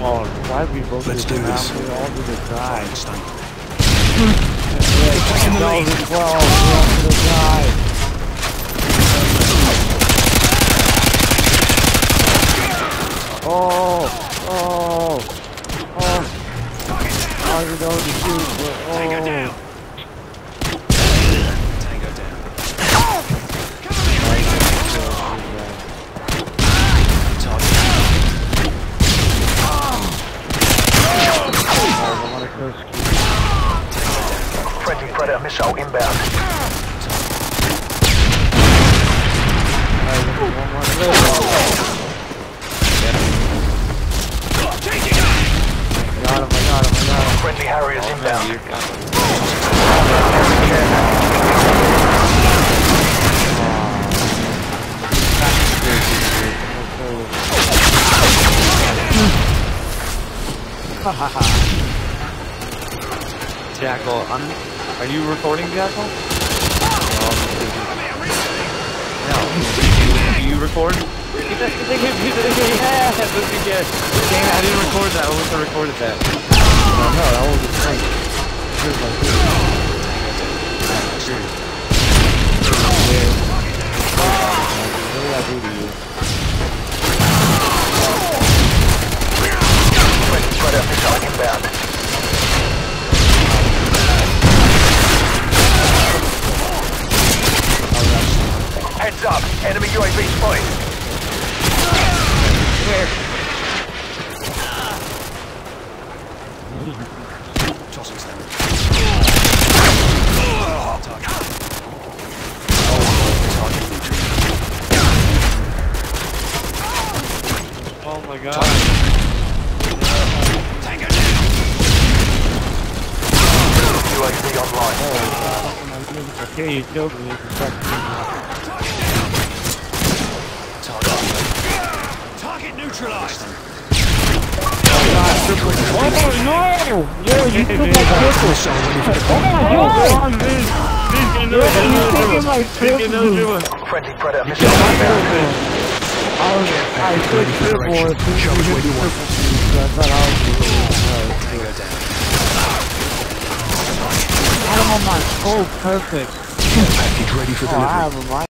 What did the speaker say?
Why we both Let's do do this? this. We all do the drive. Stun. Yeah, taking the lead. as well. We're all to the drive. Oh, oh, oh. Oh, you know the shoot, but Tango oh. down. Tango down. Target. Friendly Predator missile inbound. Him, I got him, I got him. Friendly Harriers inbound. Jackal, I'm, are you recording, Jackal? No. Do you record? Yeah, let's be good. Dang I didn't record that. I wish I recorded that. No, no, that was a thing. Here's my What did I do to you? Friendly Predator missile inbound. Heads up, enemy UAV spotted. Tossing stun. Target. Target neutral. Oh my god. Tango down. UAV online. Oh, okay, you killed me. Target. Target neutralized. Oh no! Yo, you took my triple. Oh my god! Yo, you taking my triple. Friendly Predator missile inbound. I was, I took triple as soon as you hit triple. So I thought I was Tango down. I had him on my oh perfect. Package ready for Oh, I have him right.